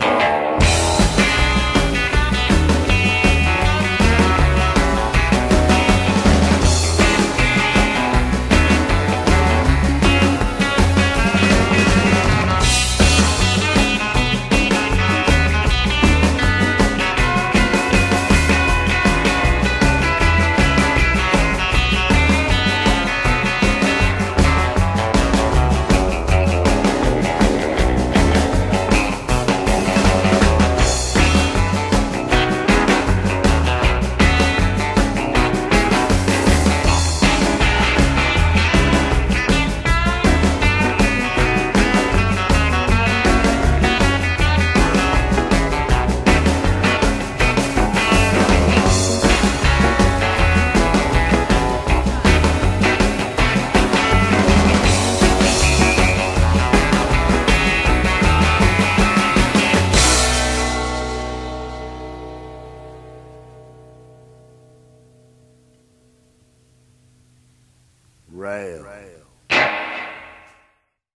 Bye. rail. rail.